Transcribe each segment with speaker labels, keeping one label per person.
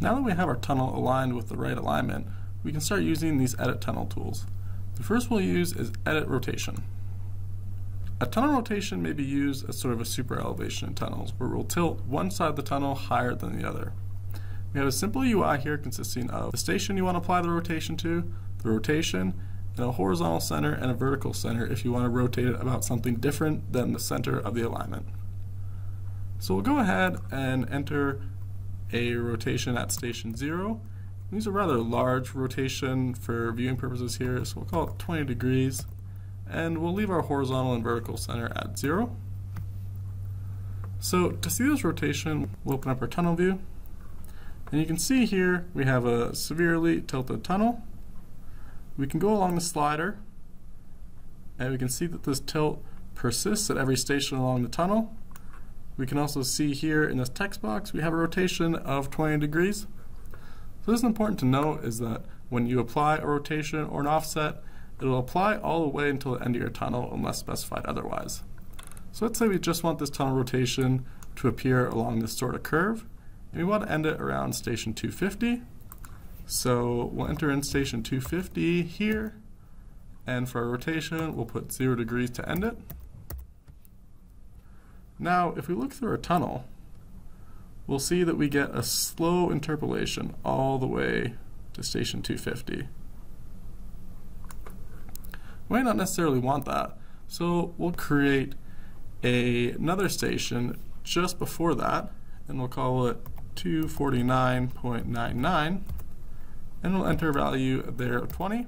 Speaker 1: Now that we have our tunnel aligned with the right alignment, we can start using these edit tunnel tools. The first we'll use is edit rotation. A tunnel rotation may be used as sort of a super elevation in tunnels, where we'll tilt one side of the tunnel higher than the other. We have a simple UI here consisting of the station you want to apply the rotation to, the rotation, and a horizontal center and a vertical center if you want to rotate it about something different than the center of the alignment. So we'll go ahead and enter a rotation at station 0. These are rather large rotation for viewing purposes here, so we'll call it 20 degrees. And we'll leave our horizontal and vertical center at 0. So to see this rotation, we'll open up our tunnel view. And you can see here we have a severely tilted tunnel. We can go along the slider, and we can see that this tilt persists at every station along the tunnel. We can also see here in this text box we have a rotation of 20 degrees. So this is important to note is that when you apply a rotation or an offset, it'll apply all the way until the end of your tunnel unless specified otherwise. So let's say we just want this tunnel rotation to appear along this sort of curve, and we want to end it around station 250. So we'll enter in station 250 here, and for our rotation, we'll put zero degrees to end it. Now, if we look through our tunnel, we'll see that we get a slow interpolation all the way to station 250. We might not necessarily want that, so we'll create a, another station just before that, and we'll call it 249.99, and we'll enter a value there of 20.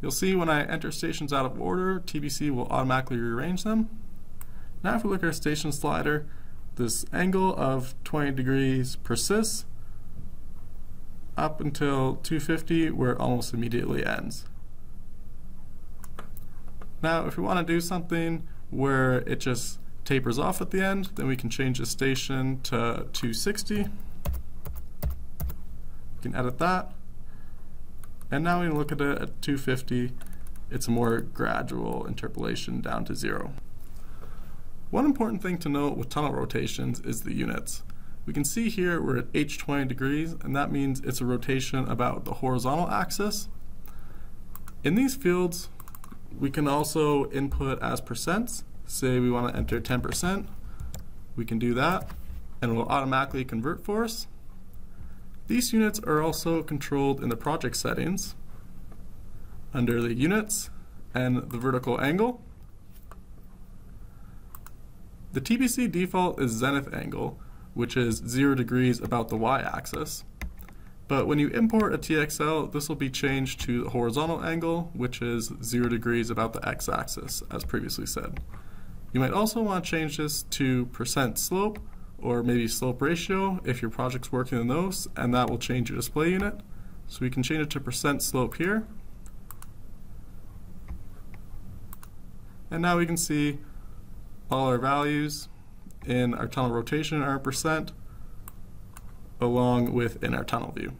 Speaker 1: You'll see when I enter stations out of order, TBC will automatically rearrange them. Now if we look at our station slider, this angle of 20 degrees persists up until 250 where it almost immediately ends. Now if we want to do something where it just tapers off at the end, then we can change the station to 260. We can edit that. And now we look at it at 250. It's a more gradual interpolation down to zero. One important thing to note with tunnel rotations is the units. We can see here we're at h20 degrees, and that means it's a rotation about the horizontal axis. In these fields, we can also input as percents. Say we want to enter 10%, we can do that, and it will automatically convert for us. These units are also controlled in the project settings under the units and the vertical angle. The TBC default is zenith angle, which is 0 degrees about the y-axis. But when you import a TXL, this will be changed to the horizontal angle, which is 0 degrees about the x-axis, as previously said. You might also want to change this to percent slope, or maybe slope ratio if your project's working in those, and that will change your display unit. So we can change it to percent slope here. And now we can see all our values in our tunnel rotation are percent along with in our tunnel view.